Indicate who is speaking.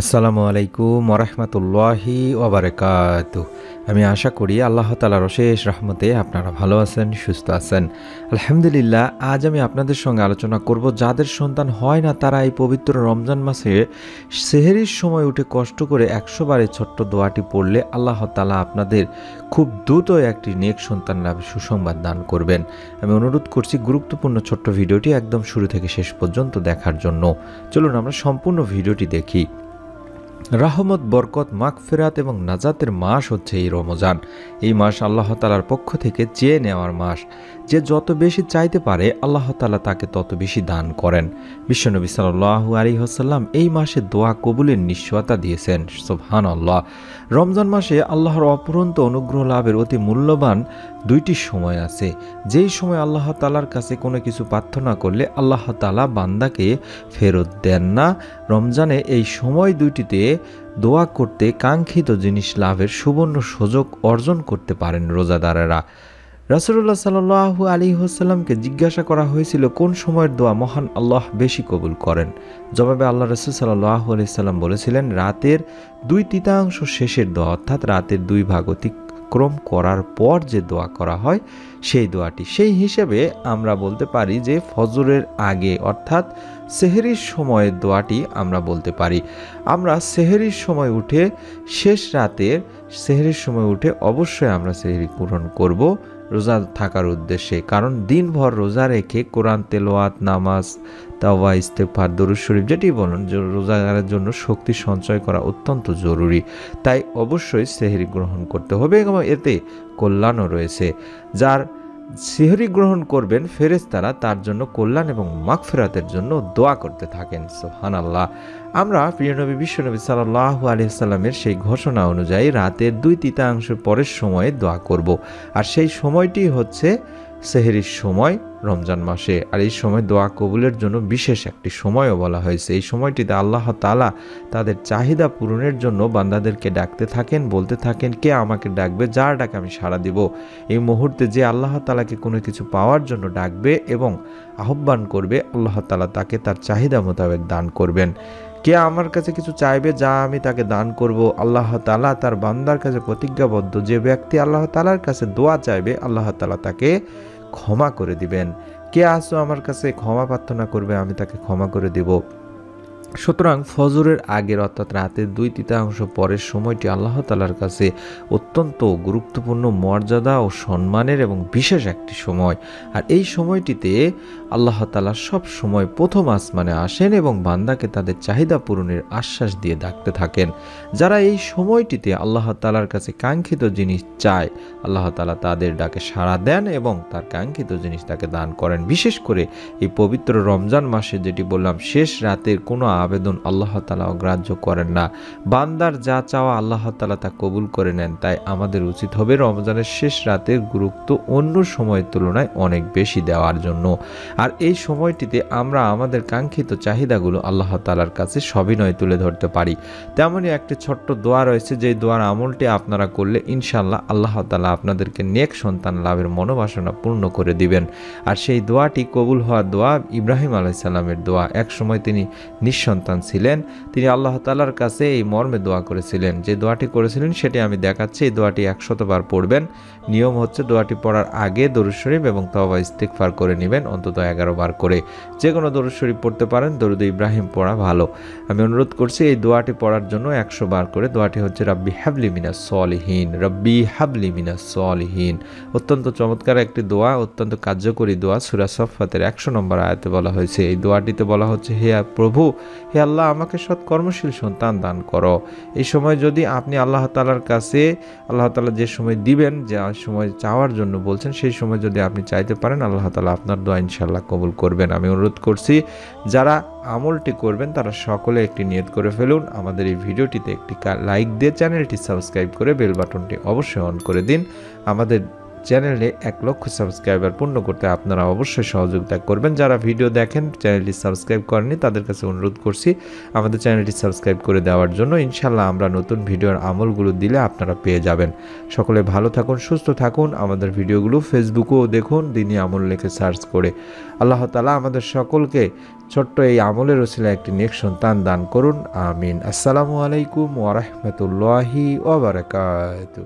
Speaker 1: আসসালামু আলাইকুম ওরহমতুল্লাহি ওবরাকাত আমি আশা করি আল্লাহ তালার অশেষ রহমতে আপনারা ভালো আছেন, সুস্থ আছেন। আলহামদুলিল্লাহ, আজ আমি আপনাদের সঙ্গে আলোচনা করব যাদের সন্তান হয় না তারা এই পবিত্র রমজান মাসে সেহেরির সময় উঠে কষ্ট করে একশো বারে ছোট্ট দোয়াটি পড়লে আল্লাহ তালা আপনাদের খুব দ্রুত একটি নেক সন্তান লাভে সুসংবাদ দান করবেন। আমি অনুরোধ করছি গুরুত্বপূর্ণ ছোট্ট ভিডিওটি একদম শুরু থেকে শেষ পর্যন্ত দেখার জন্য। চলুন আমরা সম্পূর্ণ ভিডিওটি দেখি। রাহমত, বরকত, মাগফেরাত এবং নাজাতের মাস হচ্ছে এই রমজান। এই মাস আল্লাহ তালার পক্ষ থেকে চেয়ে নেওয়ার মাস। যে যত বেশি চাইতে পারে, আল্লাহ তালা তাকে তত বেশি দান করেন। বিশ্বনবী সাল্লাহ আলী হাসাল্লাম এই মাসে দোয়া কবুলের নিশ্চয়তা দিয়েছেন। সোহান আল্লাহ রমজান মাসে আল্লাহর অপরন্ত অনুগ্রহ লাভের অতি মূল্যবান দুইটি সময় আছে। যেই সময় আল্লাহ তালার কাছে কোনো কিছু প্রার্থনা করলে আল্লাহ তালা বান্দাকে ফেরত দেন না। রমজানে এই সময় দুইটিতে দোয়া করতে কাঙ্ক্ষিত জিনিস লাভের সুবর্ণ সুযোগ অর্জন করতে পারেন রোজাদারেরা। রাসুল্লাহ সাল্লু আলী হোসাল্লামকে জিজ্ঞাসা করা হয়েছিল, কোন সময়ের দোয়া মহান আল্লাহ বেশি কবুল করেন? জবাবে আল্লাহ রসুল সাল্লাহ আলিয়াল্লাম বলেছিলেন, রাতের দুই তৃতীয়াংশ শেষের দোয়া, অর্থাৎ রাতের দুই ভাগ অতিক্রম করার পর যে দোয়া করা হয়, সেই দোয়াটি। সেই হিসেবে আমরা বলতে পারি যে, ফজরের আগে, অর্থাৎ সেহেরির সময়ের দোয়াটি আমরা বলতে পারি। আমরা সেহেরির সময় উঠে শেষ রাতের সেহেরির সময় উঠে অবশ্যই আমরা সেহরি পূরণ করব রোজা থাকার উদ্দেশ্যে। কারণ দিনভর রোজা রেখে কোরআন তেলোয়াত নামাজ তাওয়া ইস্তেফার দরুদ শরীফ যেটি বলুন রোজাগারের জন্য শক্তি সঞ্চয় করা অত্যন্ত জরুরি। তাই অবশ্যই সেহরি গ্রহণ করতে হবে এবং এতে কল্যাণও রয়েছে। যার সিহরি গ্রহণ করবেন ফেরেস্তারা তার জন্য কল্যাণ এবং মাগফেরাতের জন্য দোয়া করতে থাকেন সোহান আল্লাহ আমরা প্রিয়নবী বিশ্বনবী সাল্লাহ আলিয়াল্লামের সেই ঘোষণা অনুযায়ী রাতের দুই তৃতীয়াংশ পরের সময়ে দোয়া করব। আর সেই সময়টি হচ্ছে সেহেরির সময় রমজান মাসে। আর এই সময় দোয়া কবুলের জন্য বিশেষ একটি সময়ও বলা হয়েছে। এই সময়টিতে আল্লাহ তালা তাদের চাহিদা পূরণের জন্য বান্দাদেরকে ডাকতে থাকেন, বলতে থাকেন, কে আমাকে ডাকবে? যার ডাকে আমি সাড়া দিব? এই মুহূর্তে যে আল্লাহ তালাকে কোনো কিছু পাওয়ার জন্য ডাকবে এবং আহ্বান করবে, আল্লাহ তালা তাকে তার চাহিদা মোতাবেক দান করবেন। কে আমার কাছে কিছু চাইবে, যা আমি তাকে দান করব? আল্লাহ তালা তার বান্দার কাছে প্রতিজ্ঞাবদ্ধ যে ব্যক্তি আল্লাহ তালার কাছে দোয়া চাইবে, আল্লাহ তালা তাকে ক্ষমা করে দিবেন। কে আসো আমার কাছে ক্ষমা প্রার্থনা করবে, আমি তাকে ক্ষমা করে দেব। সুতরাং ফজরের আগের অর্থাৎ রাতের দুই তৃতীয়াংশ পরের সময়টি আল্লাহ তালার কাছে অত্যন্ত গুরুত্বপূর্ণ মর্যাদা ও সম্মানের এবং বিশেষ একটি সময়। আর এই সময়টিতে আল্লাহ তালা সব সময় প্রথম আসমানে আসেন এবং বান্দাকে তাদের চাহিদা পূরণের আশ্বাস দিয়ে ডাকতে থাকেন। যারা এই সময়টিতে আল্লাহ তালার কাছে কাঙ্ক্ষিত জিনিস চায়, আল্লাহ তালা তাদের ডাকে সাড়া দেন এবং তার কাঙ্ক্ষিত জিনিস তাকে দান করেন। বিশেষ করে এই পবিত্র রমজান মাসে যেটি বললাম, শেষ রাতের কোনো আবেদন আল্লাহ তালা অগ্রাহ্য করেন না। বান্দার যা চাওয়া আল্লাহ তালা তা কবুল করে নেন। তাই আমাদের উচিত হবে রমজানের শেষ রাতের গুরুত্ব অন্য সময়ের তুলনায় অনেক বেশি দেওয়ার জন্য। আর এই সময়টিতে আমরা আমাদের কাঙ্ক্ষিত চাহিদাগুলো আল্লাহ তালার কাছে সবিনয় তুলে ধরতে পারি। তেমনই একটি ছোট্ট দোয়া রয়েছে যে দোয়ার আমলটি আপনারা করলে ইনশাল্লাহ আল্লাহ তালা আপনাদেরকে নেক সন্তান লাভের মনোবাসনা পূর্ণ করে দিবেন। আর সেই দোয়াটি কবুল হওয়া দোয়া ইব্রাহিম আলাইসাল্লামের দোয়া। এক সময় তিনি নিঃসন্তান ছিলেন, তিনি আল্লাহ তালার কাছে এই মর্মে দোয়া করেছিলেন। যে দোয়াটি করেছিলেন, সেটি আমি দেখাচ্ছি। এই দোয়াটি একশতবার পড়বেন। নিয়ম হচ্ছে দোয়াটি পড়ার আগে দরুদ শরীফ এবং তবা ইস্তিকফার করে নেবেন, অন্তত এগারো বার করে। যে কোনো দরুদ শরীফ পড়তে পারেন, দরুদ ইব্রাহিম পড়া ভালো। আমি অনুরোধ করছি, এই দোয়াটি পড়ার জন্য একশো বার করে দোয়াটি হচ্ছে, রব্বি হাবলি মিনা সলহীন, রব্বি হাবলি মিনা সলহীন। অত্যন্ত চমৎকার একটি দোয়া, অত্যন্ত কার্যকরী দোয়া। সুরা সফাতের একশো নম্বর আয়াতে বলা হয়েছে। এই দোয়াটিতে বলা হচ্ছে, হে প্রভু হে আল্লাহ, আমাকে সৎ কর্মশীল সন্তান দান করো। এই সময় যদি আপনি আল্লাহ তালার কাছে, আল্লাহ তালা যে সময় দিবেন, যে সময় চাওয়ার জন্য বলছেন, সেই সময় যদি আপনি চাইতে পারেন, আল্লাহ তালা আপনার দোয়া ইনশাল্লাহ কবুল করবেন। আমি অনুরোধ করছি, যারা আমলটি করবেন, তারা সকলে একটি নিয়ত করে ফেলুন। আমাদের এই ভিডিওটিতে একটি লাইক দিয়ে চ্যানেলটি সাবস্ক্রাইব করে বেল বাটনটি অবশ্যই অন করে দিন। আমাদের চ্যানেলে এক লক্ষ সাবস্ক্রাইবার পূর্ণ করতে আপনারা অবশ্যই সহযোগিতা করবেন। যারা ভিডিও দেখেন, চ্যানেলটি সাবস্ক্রাইব করেনি তাদের কাছে অনুরোধ করছি, আমাদের চ্যানেলটি সাবস্ক্রাইব করে দেওয়ার জন্য ইনশাল্লাহ আমরা নতুন ভিডিওর আমলগুলো দিলে আপনারা পেয়ে যাবেন। সকলে ভালো থাকুন, সুস্থ থাকুন, আমাদের ভিডিওগুলো ফেসবুকেও দেখুন দিনই আমল লিখে সার্চ করে। আল্লাহ তালা আমাদের সকলকে ছোট্ট এই আমলের ওসিলা একটি নেক সন্তান দান করুন, আমিন। আসসালামু আলাইকুম ওরহমতুল্লাহি ওবরাকাতু